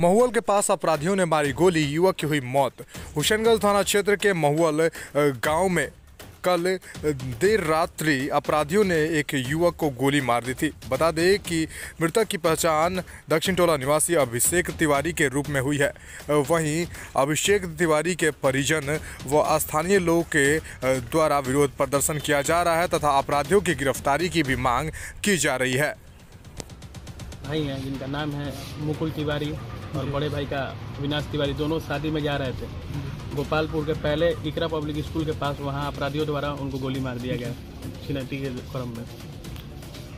महुअल के पास अपराधियों ने मारी गोली, युवक की हुई मौत। हुसैनगंज थाना क्षेत्र के महुअल गाँव में कल देर रात्रि अपराधियों ने एक युवक को गोली मार दी थी। बता दें कि मृतक की पहचान दक्षिण टोला निवासी अभिषेक तिवारी के रूप में हुई है। वहीं अभिषेक तिवारी के परिजन व स्थानीय लोग के द्वारा विरोध प्रदर्शन किया जा रहा है तथा अपराधियों की गिरफ्तारी की भी मांग की जा रही है। भाई हैं, जिनका नाम है मुकुल तिवारी। और बड़े भाई का अविनाश तिवारी दोनों शादी में जा रहे थे। गोपालपुर के पहले इकरा पब्लिक स्कूल के पास वहाँ अपराधियों द्वारा उनको गोली मार दिया गया छिनती के क्रम में।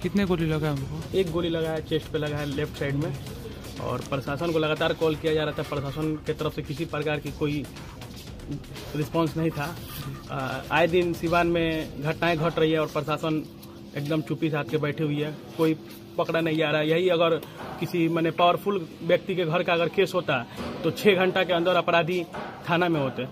कितने गोली लगा उनको? एक गोली लगा है चेस्ट पे लगा है लेफ़्ट साइड में। और प्रशासन को लगातार कॉल किया जा रहा था। प्रशासन के तरफ़ से किसी प्रकार की कोई रिस्पांस नहीं था। आए दिन सिवान में घटनाएँ घट रही है और प्रशासन एकदम चुप्पी साध के बैठी हुई है। कोई पकड़ा नहीं जा रहा है। यही अगर किसी मैंने पावरफुल व्यक्ति के घर का अगर केस होता तो छः घंटा के अंदर अपराधी थाना में होते।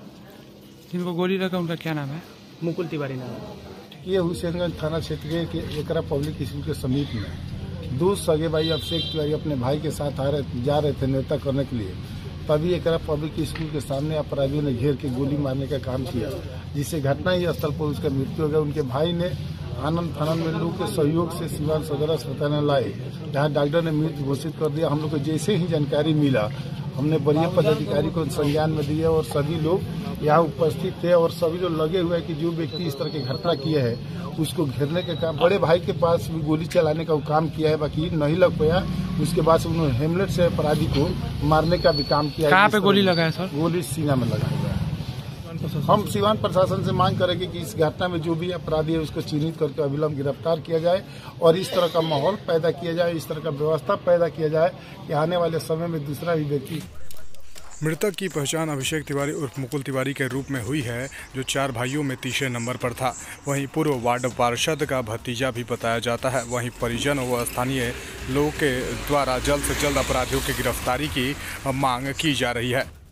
जिनको गोली लगा उनका क्या नाम है? मुकुल तिवारी नाम। है। ये हुसैनगंज थाना क्षेत्र के एकरा पब्लिक स्कूल के समीप में। दो सगे भाई अभिषेक तिवारी अपने भाई के साथ आ रहे जा रहे थे नेता करने के लिए। तभी एक पब्लिक स्कूल के सामने अपराधियों ने घेर के गोली मारने का काम किया जिससे घटना ही स्थल पर उसका मृत्यु हो गया। उनके भाई ने आनंद में लोग के सहयोग से सिवान सदर अस्पताल में लाए। जहाँ डॉक्टर ने मृत घोषित कर दिया। हम लोग को जैसे ही जानकारी मिला हमने वरीय पदाधिकारी को संज्ञान में दिया और सभी लोग यहाँ उपस्थित थे और सभी लोग लगे हुए कि जो व्यक्ति इस तरह की घटना किया है उसको घेरने का काम बड़े भाई के पास भी गोली चलाने का काम किया है बाकी नहीं लग पाया। उसके बाद उन्होंने हेमलेट से अपराधी को मारने का भी काम किया है। कहाँ पे गोली लगा है सर? गोली सीना में लगा हुआ है। हम सिवान प्रशासन से मांग करेंगे कि इस घटना में जो भी अपराधी है उसको चिन्हित करके अविलंब गिरफ़्तार किया जाए और इस तरह का माहौल पैदा किया जाए इस तरह का व्यवस्था पैदा किया जाए कि आने वाले समय में दूसरा भी व्यक्ति मृतक की पहचान अभिषेक तिवारी उर्फ़ मुकुल तिवारी के रूप में हुई है जो चार भाइयों में तीसरे नंबर पर था। वहीं पूर्व वार्ड पार्षद का भतीजा भी बताया जाता है। वहीं परिजन व स्थानीय लोगों के द्वारा जल्द से जल्द अपराधियों की गिरफ्तारी की मांग की जा रही है।